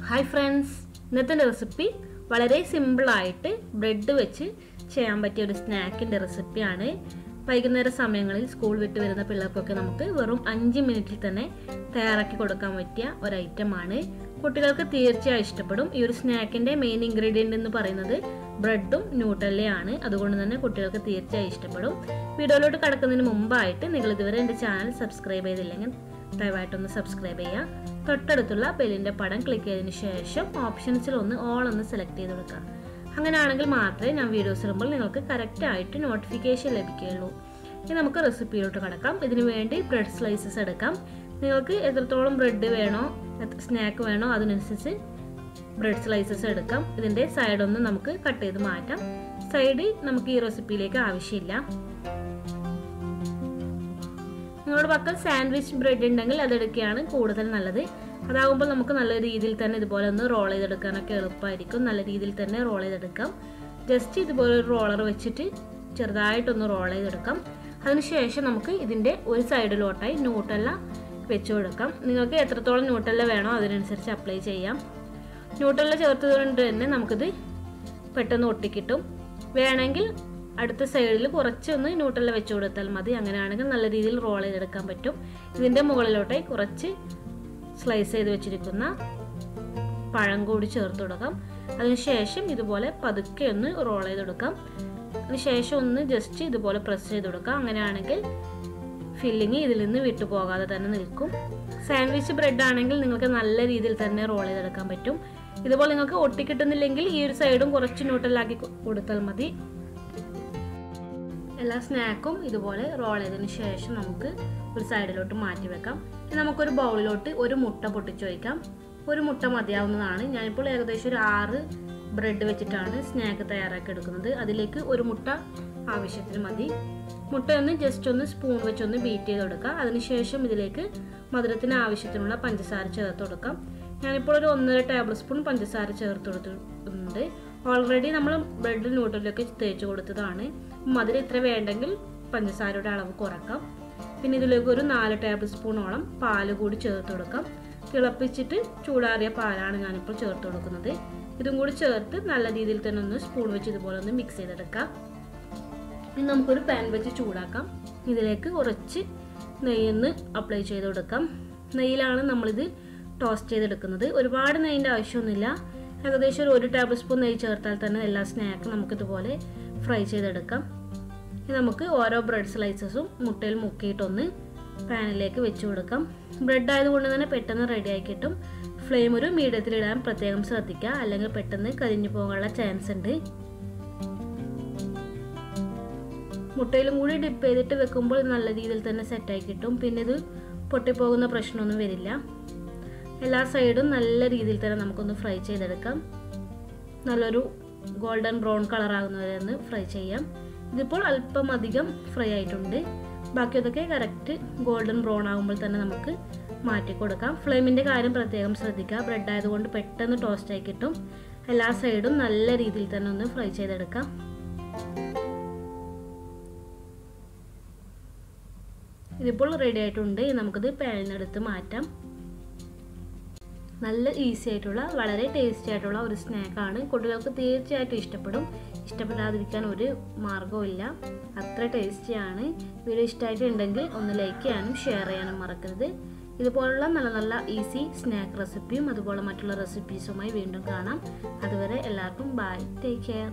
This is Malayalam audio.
ഹായ് ഫ്രണ്ട്സ് ഇന്നത്തെ റെസിപ്പി വളരെ സിമ്പിളായിട്ട് ബ്രെഡ് വെച്ച് ചെയ്യാൻ പറ്റിയ ഒരു സ്നാക്കിന്റെ റെസിപ്പിയാണ് വൈകുന്നേര സമയങ്ങളിൽ സ്കൂൾ വിട്ട് വരുന്ന പിള്ളേർക്കൊക്കെ നമുക്ക് വെറും അഞ്ച് മിനിറ്റിൽ തന്നെ തയ്യാറാക്കി കൊടുക്കാൻ പറ്റിയ ഒരു ഐറ്റമാണ് കുട്ടികൾക്ക് തീർച്ചയായും ഇഷ്ടപ്പെടും. ഈ ഒരു സ്നാക്കിന്റെ മെയിൻ ഇൻഗ്രീഡിയന്റ് എന്ന് പറയുന്നത് ബ്രെഡും ന്യൂട്ടല്ലയാണ്. അതുകൊണ്ട് തന്നെ കുട്ടികൾക്ക് തീർച്ചയായും ഇഷ്ടപ്പെടും. വീഡിയോയിലോട്ട് കടക്കുന്നതിന് മുമ്പായിട്ട് നിങ്ങൾ ഇതുവരെ എന്റെ ചാനൽ സബ്സ്ക്രൈബ് ചെയ്തില്ലെങ്കിൽ ദയവായിട്ടൊന്ന് സബ്സ്ക്രൈബ് ചെയ്യുക. തൊട്ടടുത്തുള്ള ബെല്ലിന്റെ പടം ക്ലിക്ക് ചെയ്തതിന് ശേഷം ഓപ്ഷൻസിൽ ഒന്ന് ഓൾ ഒന്ന് സെലക്ട് ചെയ്ത് കൊടുക്കുക. അങ്ങനെയാണെങ്കിൽ മാത്രമേ ഞാൻ വീഡിയോസ് ഇടുമ്പോൾ നിങ്ങൾക്ക് കറക്റ്റായിട്ട് നോട്ടിഫിക്കേഷൻ ലഭിക്കുകയുള്ളൂ. ഇനി നമുക്ക് റെസിപ്പിയിലോട്ട് കടക്കാം. ഇതിനു വേണ്ടി ബ്രെഡ് സ്ലൈസസ് എടുക്കാം. നിങ്ങൾക്ക് എത്രത്തോളം ബ്രെഡ് വേണോ സ്നാക്ക് വേണോ അതിനനുസരിച്ച് ബ്രെഡ് സ്ലൈസസ് എടുക്കാം. ഇതിന്റെ സൈഡൊന്ന് നമുക്ക് കട്ട് ചെയ്ത് മാറ്റാം. സൈഡ് നമുക്ക് ഈ റെസിപ്പിയിലേക്ക് ആവശ്യമില്ല. നിങ്ങളുടെ പക്കൽ സാൻഡ്വിച്ച് ബ്രെഡ് ഉണ്ടെങ്കിൽ അതെടുക്കുകയാണ് കൂടുതൽ നല്ലത്. അതാകുമ്പോൾ നമുക്ക് നല്ല രീതിയിൽ തന്നെ ഇതുപോലെ ഒന്ന് റോൾ ചെയ്തെടുക്കാനൊക്കെ എളുപ്പമായിരിക്കും. നല്ല രീതിയിൽ തന്നെ റോൾ ചെയ്തെടുക്കാം. ജസ്റ്റ് ഇതുപോലെ ഒരു റോളർ വെച്ചിട്ട് ചെറുതായിട്ടൊന്ന് റോൾ ചെയ്തെടുക്കാം. അതിനുശേഷം നമുക്ക് ഇതിന്റെ ഒരു സൈഡിലോട്ടായി ന്യൂട്ടല്ല വെച്ച് കൊടുക്കാം. നിങ്ങൾക്ക് എത്രത്തോളം ന്യൂട്ടല്ല വേണോ അതിനനുസരിച്ച് അപ്ലൈ ചെയ്യാം. ന്യൂട്ടല്ല ചേർത്തതുകൊണ്ട് തന്നെ നമുക്കിത് പെട്ടെന്ന് ഒട്ടിക്കിട്ടും. വേണമെങ്കിൽ അടുത്ത സൈഡിൽ കുറച്ചൊന്ന് ന്യൂട്രൽ വെച്ച് കൊടുത്താൽ മതി. അങ്ങനെയാണെങ്കിൽ നല്ല രീതിയിൽ റോൾ ചെയ്തെടുക്കാൻ പറ്റും. ഇതിന്റെ മുകളിലോട്ടായി കുറച്ച് സ്ലൈസ് ചെയ്ത് വെച്ചിരിക്കുന്ന പഴം കൂടി ചേർത്ത് കൊടുക്കാം. അതിനുശേഷം ഇതുപോലെ പതുക്കെ ഒന്ന് റോൾ ചെയ്ത് കൊടുക്കാം അതിനുശേഷം ഒന്ന് ജസ്റ്റ് ഇതുപോലെ പ്രസ് ചെയ്ത് കൊടുക്കാം അങ്ങനെയാണെങ്കിൽ ഫില്ലിങ് ഇതിൽ നിന്ന് വിട്ടു പോകാതെ തന്നെ നിൽക്കും. സാൻഡ്വിച്ച് ബ്രെഡ് ആണെങ്കിൽ നിങ്ങൾക്ക് നല്ല രീതിയിൽ തന്നെ റോൾ ചെയ്തെടുക്കാൻ പറ്റും. ഇതുപോലെ നിങ്ങൾക്ക് ഒട്ടിക്കിട്ടുന്നില്ലെങ്കിൽ ഈ ഒരു സൈഡും കുറച്ച് ന്യൂട്രലാക്കി കൊടുത്താൽ മതി. എല്ലാ സ്നാക്കും ഇതുപോലെ റോൾ ചെയ്തതിന് ശേഷം നമുക്ക് ഒരു സൈഡിലോട്ട് മാറ്റി വെക്കാം. ഇനി നമുക്കൊരു ബൗളിലോട്ട് ഒരു മുട്ട പൊട്ടിച്ചു വയ്ക്കാം ഒരു മുട്ട മതിയാവുന്നതാണ്. ഞാനിപ്പോൾ ഏകദേശം ഒരു ആറ് ബ്രെഡ് വെച്ചിട്ടാണ് സ്നാക്ക് തയ്യാറാക്കി എടുക്കുന്നത്. അതിലേക്ക് ഒരു മുട്ട ആവശ്യത്തിന് മതി. മുട്ട ഒന്ന് ജസ്റ്റ് ഒന്ന് സ്പൂൺ വെച്ചൊന്ന് ബീറ്റ് ചെയ്ത് കൊടുക്കുക അതിനുശേഷം ഇതിലേക്ക് മധുരത്തിന് ആവശ്യത്തിനുള്ള പഞ്ചസാര ചേർത്ത് കൊടുക്കാം. ഞാനിപ്പോൾ ഒരു ഒന്നര ടേബിൾ സ്പൂൺ പഞ്ചസാര ചേർത്ത് കൊടുത്തിട്ടുണ്ട്. ഓൾറെഡി നമ്മൾ ബ്രെഡ് നൂഡിലൊക്കെ തേച്ച് കൊടുത്തതാണ്. മധുരം ഇത്ര വേണ്ടെങ്കിൽ പഞ്ചസാരയുടെ അളവ് കുറക്കാം. പിന്നെ ഇതിലേക്ക് ഒരു നാല് ടേബിൾ സ്പൂണോളം പാൽ കൂടി ചേർത്ത് കൊടുക്കാം. തിളപ്പിച്ചിട്ട് ചൂടാറിയ പാലാണ് ഞാനിപ്പോൾ ചേർത്ത് കൊടുക്കുന്നത്. ഇതും കൂടി ചേർത്ത് നല്ല രീതിയിൽ തന്നെ ഒന്ന് സ്പൂൺ വെച്ച് ഇതുപോലെ ഒന്ന് മിക്സ് ചെയ്തെടുക്കാം. ഇനി നമുക്കൊരു പാൻ വെച്ച് ചൂടാക്കാം. ഇതിലേക്ക് കുറച്ച് നെയ്യൊന്ന് അപ്ലൈ ചെയ്ത് കൊടുക്കാം. നെയ്യിലാണ് നമ്മളിത് ടോസ്റ്റ് ചെയ്തെടുക്കുന്നത്. ഒരുപാട് നെയ്യിന്റെ ആവശ്യമൊന്നുമില്ല. ഏകദേശം ഒരു ഒരു ടേബിൾ സ്പൂൺ നെയ്യ് ചേർത്താൽ തന്നെ എല്ലാ സ്നാക്കും നമുക്കിതുപോലെ ഫ്രൈ ചെയ്തെടുക്കാം. ഇനി നമുക്ക് ഓരോ ബ്രെഡ് സ്ലൈസസും മുട്ടയിൽ മുക്കിയിട്ടൊന്ന് പാനിലേക്ക് വെച്ച് കൊടുക്കാം. ബ്രെഡ് ആയതുകൊണ്ട് തന്നെ പെട്ടെന്ന് റെഡിയായി കിട്ടും ഫ്ലെയിം ഒരു മീഡിയത്തിലിടാൻ പ്രത്യേകം ശ്രദ്ധിക്കുക. അല്ലെങ്കിൽ പെട്ടെന്ന് കരിഞ്ഞു പോകാനുള്ള ചാൻസ് ഉണ്ട്. മുട്ടയിലും കൂടി ഡിപ്പ് ചെയ്തിട്ട് വെക്കുമ്പോൾ നല്ല രീതിയിൽ തന്നെ സെറ്റായി കിട്ടും. പിന്നെ ഇത് പൊട്ടിപ്പോകുന്ന പ്രശ്നമൊന്നും വരില്ല. എല്ലാ സൈഡും നല്ല രീതിയിൽ തന്നെ നമുക്കൊന്ന് ഫ്രൈ ചെയ്തെടുക്കാം. നല്ലൊരു ഗോൾഡൻ ബ്രൗൺ കളർ ആകുന്നവരെ ഒന്ന് ഫ്രൈ ചെയ്യാം. ഇതിപ്പോൾ അല്പം അധികം ഫ്രൈ ആയിട്ടുണ്ട്. ബാക്കി അതൊക്കെ കറക്റ്റ് ഗോൾഡൻ ബ്രൗൺ ആകുമ്പോൾ തന്നെ നമുക്ക് മാറ്റി കൊടുക്കാം. ഫ്ലെയിമിന്റെ കാര്യം പ്രത്യേകം ശ്രദ്ധിക്കുക. ബ്രെഡ് ആയതുകൊണ്ട് പെട്ടെന്ന് ടോസ്റ്റ് ആയി കിട്ടും. എല്ലാ സൈഡും നല്ല രീതിയിൽ തന്നെ ഒന്ന് ഫ്രൈ ചെയ്തെടുക്കാം. ഇതിപ്പോൾ റെഡി ആയിട്ടുണ്ട്. നമുക്കിത് പാനിൽ മാറ്റാം. നല്ല ഈസി ആയിട്ടുള്ള വളരെ ടേസ്റ്റി ആയിട്ടുള്ള ഒരു സ്നാക്കാണ് കുട്ടികൾക്ക് തീർച്ചയായിട്ടും ഇഷ്ടപ്പെടും. ഇഷ്ടപ്പെടാതിരിക്കാൻ ഒരു മാർഗവും അത്ര ടേസ്റ്റിയാണ് വീഡിയോ ഇഷ്ടമായിട്ടുണ്ടെങ്കിൽ ഒന്ന് ലൈക്ക് ചെയ്യാനും ഷെയർ ചെയ്യാനും മറക്കരുത്. ഇതുപോലുള്ള നല്ല നല്ല ഈസി സ്നാക്ക് റെസിപ്പിയും അതുപോലെ മറ്റുള്ള റെസിപ്പീസുമായി വീണ്ടും കാണാം. അതുവരെ എല്ലാവർക്കും ബൈ ടേക്ക് കെയർ